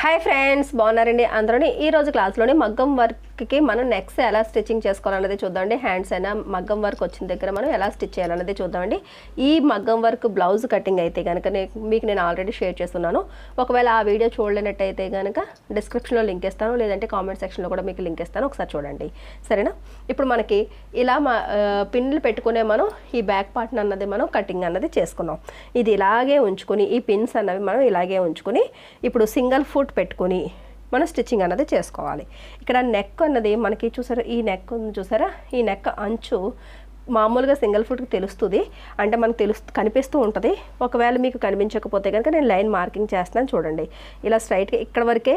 Hi friends బాగున్నారండి అందరూని. ఈ రోజు క్లాస్లోని మగ్గం వర్క్ వర్క్కి మనం నెక్స్ట్ ఎలా స్టిచ్చింగ్ చేసుకోవాలన్నది చూద్దామండి. హ్యాండ్స్ అయినా మగ్గం వర్క్ వచ్చిన దగ్గర మనం ఎలా స్టిచ్ చేయాలన్నది చూద్దామండి. ఈ మగ్గం వర్క్ బ్లౌజ్ కటింగ్ అయితే కనుక మీకు నేను ఆల్రెడీ షేర్ చేస్తున్నాను. ఒకవేళ ఆ వీడియో చూడలేనట్టయితే కనుక డిస్క్రిప్షన్లో లింక్ ఇస్తాను. లేదంటే కామెంట్ సెక్షన్లో కూడా మీకు లింక్ ఇస్తాను. ఒకసారి చూడండి. సరేనా? ఇప్పుడు మనకి ఇలా మా పిన్లు పెట్టుకునే మనం ఈ బ్యాక్ పార్ట్ అన్నది మనం కటింగ్ అన్నది చేసుకున్నాం. ఇది ఇలాగే ఉంచుకొని ఈ పిన్స్ అన్నవి మనం ఇలాగే ఉంచుకొని ఇప్పుడు సింగిల్ ఫుట్ పెట్టుకొని మనం స్టిచ్చింగ్ అన్నది చేసుకోవాలి. ఇక్కడ నెక్ అన్నది మనకి చూసారా ఈ నెక్ ఉంది చూసారా? ఈ నెక్ అంచు మామూలుగా సింగిల్ ఫుట్కి తెలుస్తుంది. అంటే మనకు తెలుస్తూ కనిపిస్తూ ఉంటుంది. ఒకవేళ మీకు కనిపించకపోతే కనుక నేను లైన్ మార్కింగ్ చేస్తున్నాను చూడండి. ఇలా స్ట్రైట్గా ఇక్కడ వరకే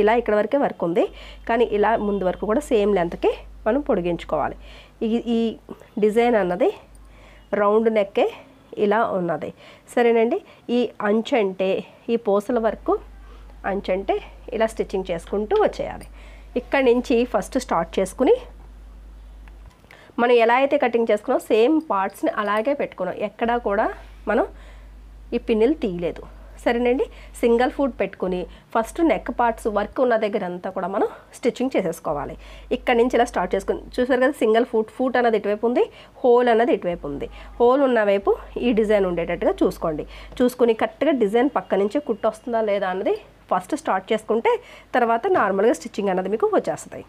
ఇలా ఇక్కడ వరకే వర్క్ ఉంది. కానీ ఇలా ముందు వరకు కూడా సేమ్ లెంత్కి మనం పొడిగించుకోవాలి. ఈ ఈ డిజైన్ అన్నది రౌండ్ నెక్కే ఇలా ఉన్నది. సరేనండి? ఈ అంచు అంటే ఈ పూసల వరకు అంచంటే ఇలా స్టిచ్చింగ్ చేసుకుంటూ వచ్చేయాలి. ఇక్కడ నుంచి ఫస్ట్ స్టార్ట్ చేసుకుని మనం ఎలా అయితే కటింగ్ చేసుకున్నాం సేమ్ పార్ట్స్ని అలాగే పెట్టుకున్నాం. ఎక్కడా కూడా మనం ఈ పిన్నులు తీయలేదు. సరేనండి? సింగిల్ ఫుడ్ పెట్టుకుని ఫస్ట్ నెక్ పార్ట్స్ వర్క్ ఉన్న దగ్గర అంతా కూడా మనం స్టిచ్చింగ్ చేసేసుకోవాలి. ఇక్కడ నుంచి ఇలా స్టార్ట్ చేసుకుని చూసారు కదా సింగిల్ ఫుట్ ఫూట్ అన్నది ఇటువైపు ఉంది హోల్ అన్నది ఇటువైపు ఉంది. హోల్ ఉన్న వైపు ఈ డిజైన్ ఉండేటట్టుగా చూసుకోండి. చూసుకుని కరెక్ట్గా డిజైన్ పక్క నుంచి కుట్టు వస్తుందా లేదా అన్నది ఫస్ట్ స్టార్ట్ చేసుకుంటే తర్వాత నార్మల్గా స్టిచ్చింగ్ అన్నది మీకు వచ్చేస్తుంది.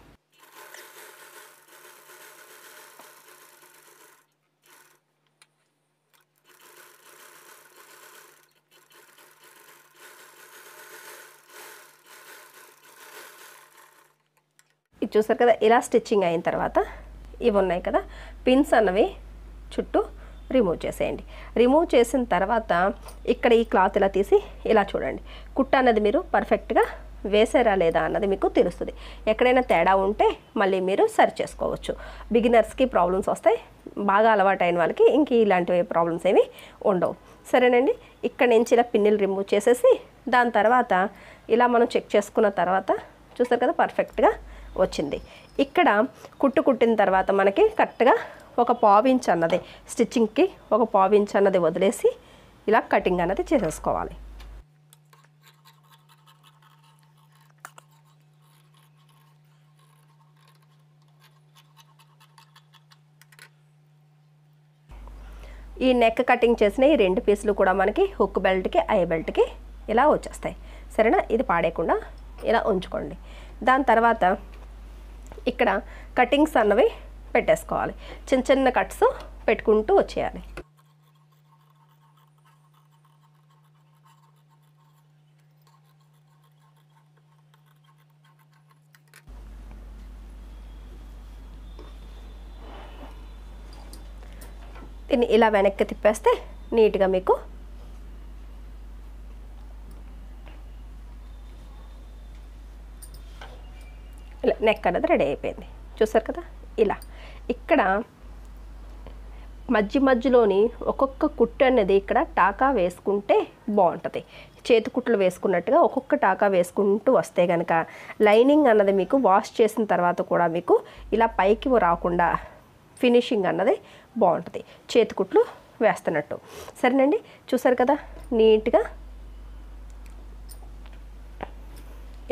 ఇది చూసారు కదా ఇలా స్టిచ్చింగ్ అయిన తర్వాత ఇవి ఉన్నాయి కదా పిన్స్ అన్నవి చుట్టూ రిమూవ్ చేసేయండి. రిమూవ్ చేసిన తర్వాత ఇక్కడ ఈ క్లాత్ ఇలా తీసి ఇలా చూడండి. కుట్ట అన్నది మీరు పర్ఫెక్ట్గా వేసారా లేదా అన్నది మీకు తెలుస్తుంది. ఎక్కడైనా తేడా ఉంటే మళ్ళీ మీరు సరి చేసుకోవచ్చు. బిగినర్స్కి ప్రాబ్లమ్స్ వస్తాయి. బాగా అలవాటైన వాళ్ళకి ఇంక ఇలాంటివి ప్రాబ్లమ్స్ ఏమి ఉండవు. సరేనండి? ఇక్కడ నుంచి ఇలా పిన్నులు రిమూవ్ చేసేసి దాని తర్వాత ఇలా మనం చెక్ చేసుకున్న తర్వాత చూస్తారు కదా పర్ఫెక్ట్గా వచ్చింది. ఇక్కడ కుట్టు కుట్టిన తర్వాత మనకి కరెక్ట్గా ఒక పావించ్ అన్నది. స్టిచ్చింగ్కి ఒక పావించ్ అన్నది వదిలేసి ఇలా కటింగ్ అన్నది చేసేసుకోవాలి. ఈ నెక్ కటింగ్ చేసిన ఈ రెండు పీసులు కూడా మనకి హుక్ బెల్ట్కి ఐ బెల్ట్కి ఇలా వచ్చేస్తాయి. సరేనా? ఇది పాడేయకుండా ఇలా ఉంచుకోండి. దాని తర్వాత ఇక్కడ కటింగ్స్ అన్నవి పెట్టేసుకోవాలి. చిన్న చిన్న కట్స్ పెట్టుకుంటూ వచ్చేయాలి. దీన్ని ఇలా వెనక్కి తిప్పేస్తే నీట్గా మీకు ఇలా నెక్ అనేది రెడీ అయిపోయింది. చూసారు కదా? ఇలా. ఇక్కడ మధ్య మధ్యలోని ఒక్కొక్క కుట్టు అనేది ఇక్కడ టాకా వేసుకుంటే బాగుంటుంది. చేతి కుట్లు వేసుకున్నట్టుగా ఒక్కొక్క టాకా వేసుకుంటూ వస్తే కనుక లైనింగ్ అన్నది మీకు వాష్ చేసిన తర్వాత కూడా మీకు ఇలా పైకి రాకుండా ఫినిషింగ్ అన్నది బాగుంటుంది. చేతి కుట్లు వేస్తున్నట్టు. సరేనండి? చూసారు కదా? నీట్గా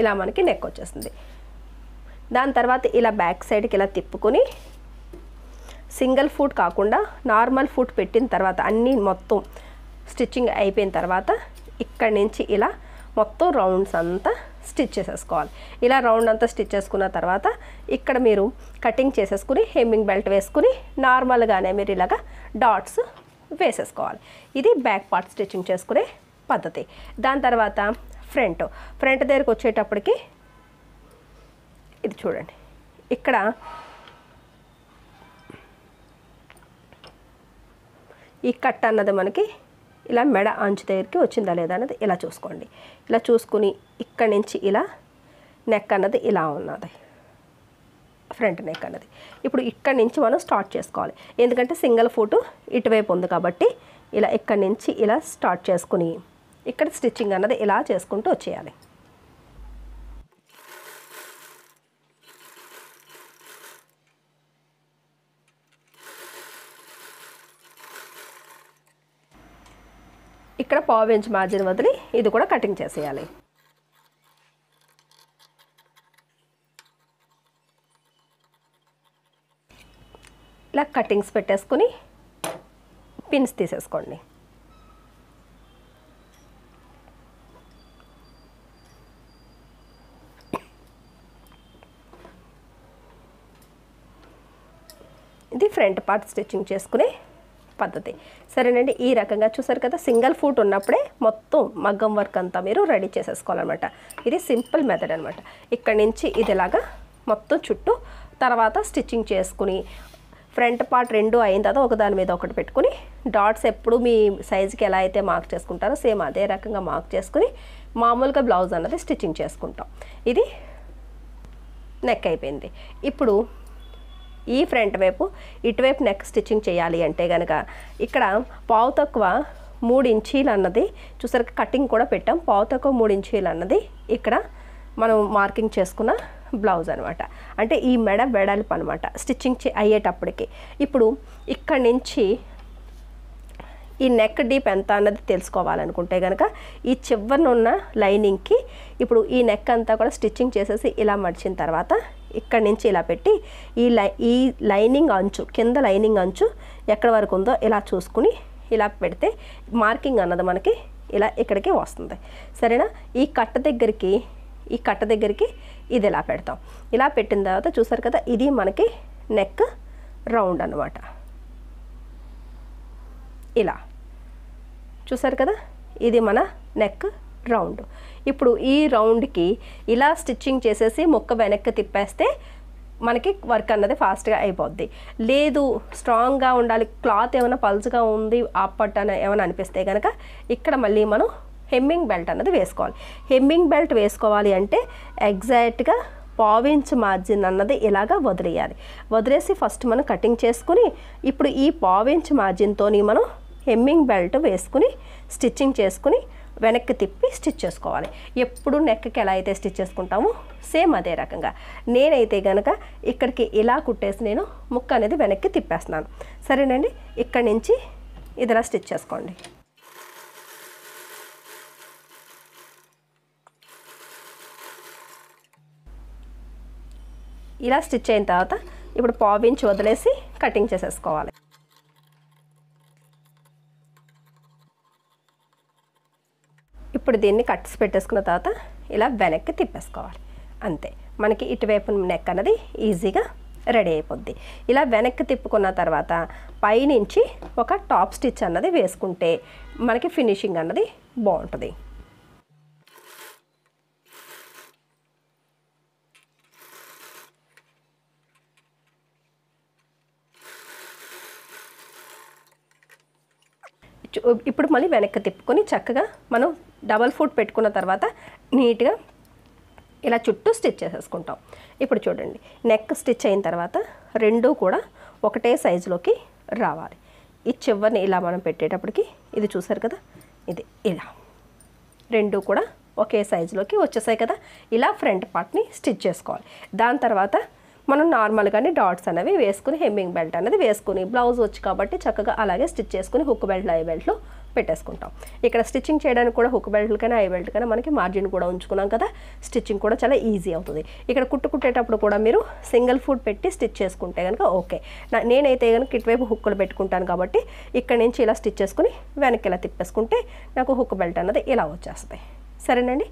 ఇలా మనకి నెక్ వచ్చేస్తుంది దాని తర్వాత ఇలా బ్యాక్ సైడ్కి ఇలా తిప్పుకొని సింగిల్ ఫుట్ కాకుండా నార్మల్ ఫుట్ పెట్టిన తర్వాత అన్నీ మొత్తం స్టిచ్చింగ్ అయిపోయిన తర్వాత ఇక్కడి నుంచి ఇలా మొత్తం రౌండ్స్ అంతా స్టిచ్ చేసేసుకోవాలి. ఇలా రౌండ్ అంతా స్టిచ్ చేసుకున్న తర్వాత ఇక్కడ మీరు కటింగ్ చేసేసుకుని హెమ్మింగ్ బెల్ట్ వేసుకుని నార్మల్గానే మీరు ఇలాగా డాట్స్ వేసేసుకోవాలి. ఇది బ్యాక్ పార్ట్ స్టిచ్చింగ్ చేసుకునే పద్ధతి. దాని తర్వాత ఫ్రంట్. ఫ్రంట్ దగ్గరికి వచ్చేటప్పటికి ఇది చూడండి. ఇక్కడ ఈ కట్ అన్నది మనకి ఇలా మెడ అంచు దగ్గరికి వచ్చిందా లేదా అన్నది ఇలా చూసుకోండి. ఇలా చూసుకుని ఇక్కడి నుంచి ఇలా నెక్ అన్నది ఇలా ఉన్నది. ఫ్రంట్ నెక్ అన్నది. ఇప్పుడు ఇక్కడి నుంచి మనం స్టార్ట్ చేసుకోవాలి. ఎందుకంటే సింగిల్ ఫోటు ఇటువైపు ఉంది కాబట్టి ఇలా ఇక్కడి నుంచి ఇలా స్టార్ట్ చేసుకుని ఇక్కడ స్టిచ్చింగ్ అన్నది ఇలా చేసుకుంటూ వచ్చేయాలి. ఇక్కడ పావు ఇంచ్ మార్జిన్ వదిలి ఇది కూడా కటింగ్ చేసేయాలి. ఇలా కటింగ్స్ పెట్టేసుకుని పిన్స్ తీసేసుకోండి. ఇది ఫ్రంట్ పార్ట్ స్టిచ్చింగ్ చేసుకుని పద్ధతి. సరేనండి ఈ రకంగా చూసారు కదా సింగిల్ ఫూట్ ఉన్నప్పుడే మొత్తం మగ్గం వర్క్ అంతా మీరు రెడీ చేసేసుకోవాలన్నమాట. ఇది సింపుల్ మెథడ్ అనమాట ఇక్కడ నుంచి ఇదిలాగా మొత్తం చుట్టూ తర్వాత స్టిచ్చింగ్ చేసుకుని ఫ్రంట్ పార్ట్ రెండు అయిన తర్వాత ఒకదాని మీద ఒకటి పెట్టుకుని డాట్స్ ఎప్పుడు మీ సైజుకి ఎలా అయితే మార్క్ చేసుకుంటారో సేమ్ అదే రకంగా మార్క్ చేసుకుని మామూలుగా బ్లౌజ్ అన్నది స్టిచ్చింగ్ చేసుకుంటాం. ఇది నెక్ అయిపోయింది. ఇప్పుడు ఈ ఫ్రంట్ వైపు ఇటువైపు నెక్ స్టిచ్చింగ్ చేయాలి అంటే కనుక ఇక్కడ పావు తక్కువ మూడు ఇంచీలు అన్నది చూసరికి కటింగ్ కూడా పెట్టాం. పావు తక్కువ మూడు ఇంచీలు అన్నది ఇక్కడ మనం మార్కింగ్ చేసుకున్న బ్లౌజ్ అనమాట అంటే ఈ మెడ వెడల్పు అనమాట స్టిచ్చింగ్ అయ్యేటప్పటికి. ఇప్పుడు ఇక్కడి నుంచి ఈ నెక్ డీప్ ఎంత అన్నది తెలుసుకోవాలనుకుంటే కనుక ఈ చివరన లైనింగ్కి ఇప్పుడు ఈ నెక్ అంతా కూడా స్టిచ్చింగ్ చేసేసి ఇలా మడిచిన తర్వాత ఇక్కడ నుంచి ఇలా పెట్టి ఈ లై ఈ లైనింగ్ అంచు కింద లైనింగ్ అంచు ఎక్కడ వరకు ఉందో ఇలా చూసుకుని ఇలా పెడితే మార్కింగ్ అన్నది మనకి ఇలా ఇక్కడికి వస్తుంది. సరేనా? ఈ కట్ట దగ్గరికి ఈ కట్ట దగ్గరికి ఇది ఇలా పెడతాం. ఇలా పెట్టిన తర్వాత చూసారు కదా ఇది మనకి నెక్ రౌండ్ అనమాట ఇలా. చూసారు కదా? ఇది మన నెక్ రౌండ్. ఇప్పుడు ఈ రౌండ్కి ఇలా స్టిచ్చింగ్ చేసేసి ముక్క వెనక్కి తిప్పేస్తే మనకి వర్క్ అన్నది ఫాస్ట్గా అయిపోద్ది. లేదు స్ట్రాంగ్గా ఉండాలి క్లాత్ ఏమైనా పల్చగా ఉంది ఆపట్ అని ఏమైనా అనిపిస్తే కనుక ఇక్కడ మళ్ళీ మనం హెమ్మింగ్ బెల్ట్ అన్నది వేసుకోవాలి. హెమ్మింగ్ బెల్ట్ వేసుకోవాలి అంటే ఎగ్జాక్ట్గా పావించ్ మార్జిన్ అన్నది ఇలాగా వదిలేయాలి. వదిలేసి ఫస్ట్ మనం కటింగ్ చేసుకుని ఇప్పుడు ఈ పావించ్ మార్జిన్తోని మనం హెమ్మింగ్ బెల్ట్ వేసుకుని స్టిచ్చింగ్ చేసుకుని వెనక్కి తిప్పి స్టిచ్ చేసుకోవాలి. ఎప్పుడు నెక్కి ఎలా అయితే స్టిచ్ చేసుకుంటామో సేమ్ అదే రకంగా. నేనైతే కనుక ఇక్కడికి ఇలా కుట్టేసి నేను ముక్క అనేది వెనక్కి తిప్పేస్తున్నాను. సరేనండి? ఇక్కడి నుంచి ఇదిలా స్టిచ్ చేసుకోండి. ఇలా స్టిచ్ అయిన తర్వాత ఇప్పుడు పావించి వదిలేసి కటింగ్ చేసేసుకోవాలి. ఇప్పుడు దీన్ని కట్స్ పెట్టేసుకున్న తర్వాత ఇలా వెనక్కి తిప్పేసుకోవాలి. అంతే. మనకి ఇటువైపు నెక్ అన్నది ఈజీగా రెడీ అయిపోద్ది. ఇలా వెనక్కి తిప్పుకున్న తర్వాత పైనుంచి ఒక టాప్ స్టిచ్ అన్నది వేసుకుంటే మనకి ఫినిషింగ్ అన్నది బాగుంటుంది. ఇప్పుడు మళ్ళీ వెనక్కి తిప్పుకొని చక్కగా మనం డబల్ ఫుట్ పెట్టుకున్న తర్వాత నీట్గా ఇలా చుట్టూ స్టిచ్ చేసేసుకుంటాం. ఇప్పుడు చూడండి నెక్ స్టిచ్ అయిన తర్వాత రెండూ కూడా ఒకటే సైజులోకి రావాలి. ఈ చివరిని ఇలా మనం పెట్టేటప్పటికి ఇది చూసారు కదా? ఇది ఇలా. రెండు కూడా ఒకే సైజులోకి వచ్చేసాయి కదా? ఇలా ఫ్రంట్ పార్ట్ని స్టిచ్ చేసుకోవాలి. దాని తర్వాత మనం నార్మల్గానే డాట్స్ అనేవి వేసుకుని హెమ్మింగ్ బెల్ట్ అనేది వేసుకుని బ్లౌజ్ వచ్చి కాబట్టి చక్కగా అలాగే స్టిచ్ చేసుకుని హుక్ బెల్ట్ ఐ బెల్ట్లో పెట్టేసుకుంటాం. ఇక్కడ స్టిచ్చింగ్ చేయడానికి కూడా హుక్ బెల్ట్లకైనా ఐ బెల్ట్కైనా మనకి మార్జిన్ కూడా ఉంచుకున్నాం కదా స్టిచ్చింగ్ కూడా చాలా ఈజీ అవుతుంది. ఇక్కడ కుట్టు కుట్టేటప్పుడు కూడా మీరు సింగిల్ ఫుడ్ పెట్టి స్టిచ్ చేసుకుంటే కనుక ఓకే. నా- నేనైతే కనుక ఇటువైపు హుక్కులు పెట్టుకుంటాను కాబట్టి ఇక్కడ నుంచి ఇలా స్టిచ్ చేసుకుని వెనక్కి ఇలా తిప్పేసుకుంటే నాకు హుక్ బెల్ట్ అన్నది ఇలా వచ్చేస్తాయి సరేనండి?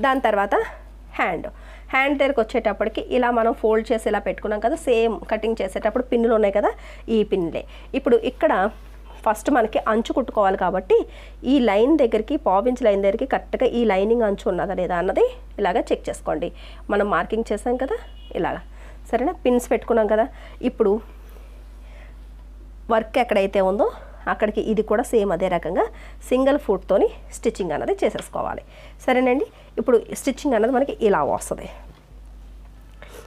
దాని తర్వాత హ్యాండ్. హ్యాండ్ దగ్గరకు వచ్చేటప్పటికి ఇలా మనం ఫోల్డ్ చేసి ఇలా పెట్టుకున్నాం కదా సేమ్ కటింగ్ చేసేటప్పుడు పిన్నులు ఉన్నాయి కదా ఈ పిన్నులే. ఇప్పుడు ఇక్కడ ఫస్ట్ మనకి అంచు కుట్టుకోవాలి కాబట్టి ఈ లైన్ దగ్గరికి పావించ్ లైన్ దగ్గరికి కరెక్ట్గా ఈ లైనింగ్ అంచు ఉన్నదా లేదా అన్నది ఇలాగ చెక్ చేసుకోండి. మనం మార్కింగ్ చేసాం కదా ఇలాగా. సరేనా? పిన్స్ పెట్టుకున్నాం కదా. ఇప్పుడు వర్క్ ఎక్కడైతే ఉందో అక్కడికి ఇది కూడా సేమ్ అదే రకంగా సింగిల్ ఫుట్తోని స్టిచ్చింగ్ అన్నది చేసేసుకోవాలి. సరేనండి? ఇప్పుడు స్టిచ్చింగ్ అన్నది మనకి ఇలా వస్తుంది.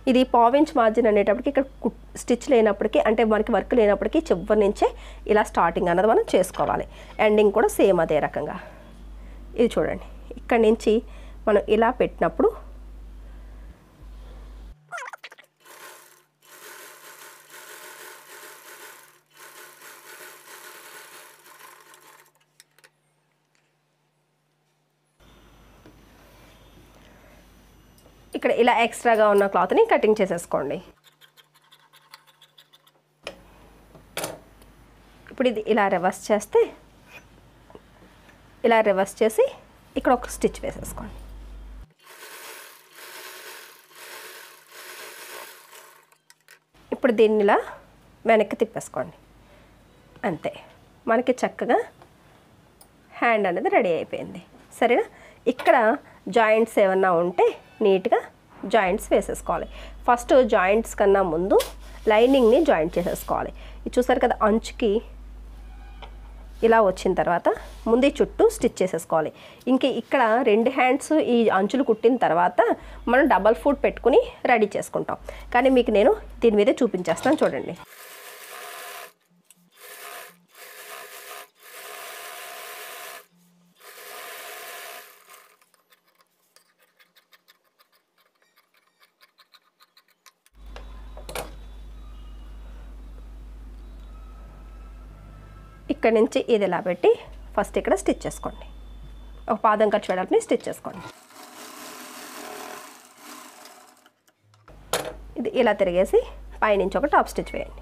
ఇది పావించ్ మార్జిన్ అనేటప్పటికి ఇక్కడ స్టిచ్ లేనప్పటికీ అంటే మనకి వర్క్ లేనప్పటికీ చివరి నుంచే ఇలా స్టార్టింగ్ అన్నది మనం చేసుకోవాలి. ఎండింగ్ కూడా సేమ్ అదే రకంగా. ఇది చూడండి. ఇక్కడ నుంచి మనం ఇలా పెట్టినప్పుడు ఇక్కడ ఇలా ఎక్స్ట్రాగా ఉన్న క్లాత్ని కటింగ్ చేసేసుకోండి. ఇప్పుడు ఇది ఇలా రివర్స్ చేస్తే ఇలా రివర్స్ చేసి ఇక్కడ ఒక స్టిచ్ వేసేసుకోండి. ఇప్పుడు దీన్ని ఇలా వెనక్కి తిప్పేసుకోండి. అంతే. మనకి చక్కగా హ్యాండ్ అనేది రెడీ అయిపోయింది. సరేనా? ఇక్కడ జాయింట్స్ ఏమన్నా ఉంటే నీట్గా జాయింట్స్ వేసేసుకోవాలి. ఫస్ట్ జాయింట్స్ కన్నా ముందు లైనింగ్ని జాయింట్ చేసేసుకోవాలి. ఇది చూసారు కదా అంచుకి ఇలా వచ్చిన తర్వాత ముందు చుట్టూ స్టిచ్ చేసేసుకోవాలి. ఇంక ఇక్కడ రెండు హ్యాండ్స్ ఈ అంచులు కుట్టిన తర్వాత మనం డబల్ ఫుడ్ పెట్టుకుని రెడీ చేసుకుంటాం. కానీ మీకు నేను దీని మీదే చూపించేస్తాను చూడండి. ఇక్కడ నుంచి ఇది ఇలా పెట్టి ఫస్ట్ ఇక్కడ స్టిచ్ చేసుకోండి. ఒక పాదం ఖర్చు వెడల్పుని స్టిచ్ చేసుకోండి. ఇది ఇలా తిరిగేసి పైనుంచి ఒక టాప్ స్టిచ్ వేయండి.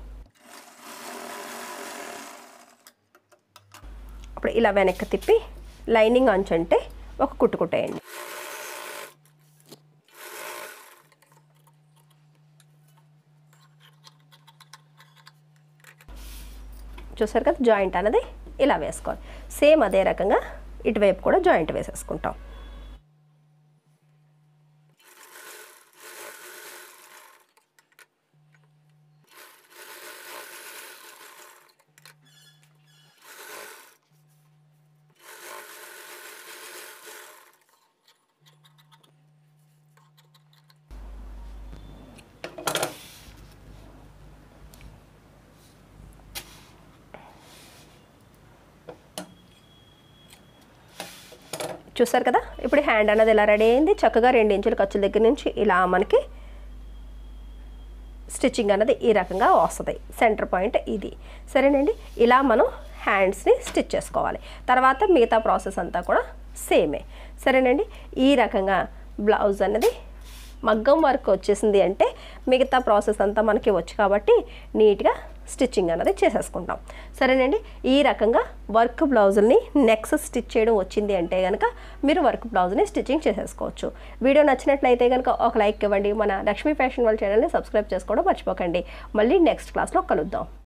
అప్పుడు ఇలా వెనక్కి తిప్పి లైనింగ్ అంచు అంటే ఒక కుట్టు చూసారు కదా జాయింట్ అనేది ఇలా వేసుకోవాలి. సేమ్ అదే రకంగా ఇటువైపు కూడా జాయింట్ వేసేసుకుంటాం. చూసారు కదా? ఇప్పుడు హ్యాండ్ అనేది ఇలా రెడీ అయింది? చక్కగా రెండు ఇంచుల ఖర్చుల దగ్గర నుంచి ఇలా మనకి స్టిచ్చింగ్ అనేది ఈ రకంగా వస్తుంది. సెంటర్ పాయింట్ ఇది. సరేనండి? ఇలా మనం హ్యాండ్స్ని స్టిచ్ చేసుకోవాలి. తర్వాత మిగతా ప్రాసెస్ అంతా కూడా సేమే సరేనండి? ఈ రకంగా బ్లౌజ్ అనేది మగ్గం వర్క్ వచ్చేసింది అంటే మిగతా ప్రాసెస్ అంతా మనకి వచ్చు కాబట్టి నీట్గా స్టిచ్చింగ్ అనేది చేసేసుకుంటాం. సరేనండి ఈ రకంగా వర్క్ బ్లౌజుల్ని నెక్స్ట్ స్టిచ్ చేయడం వచ్చింది అంటే కనుక మీరు వర్క్ బ్లౌజ్ని స్టిచ్చింగ్ చేసేసుకోవచ్చు. వీడియో నచ్చినట్లయితే కనుక ఒక లైక్ ఇవ్వండి. మన లక్ష్మీ ఫ్యాషన్ వాళ్ళ ఛానల్ని సబ్స్క్రైబ్ చేసుకోవడం మర్చిపోకండి. మళ్ళీ నెక్స్ట్ క్లాస్లో కలుద్దాం.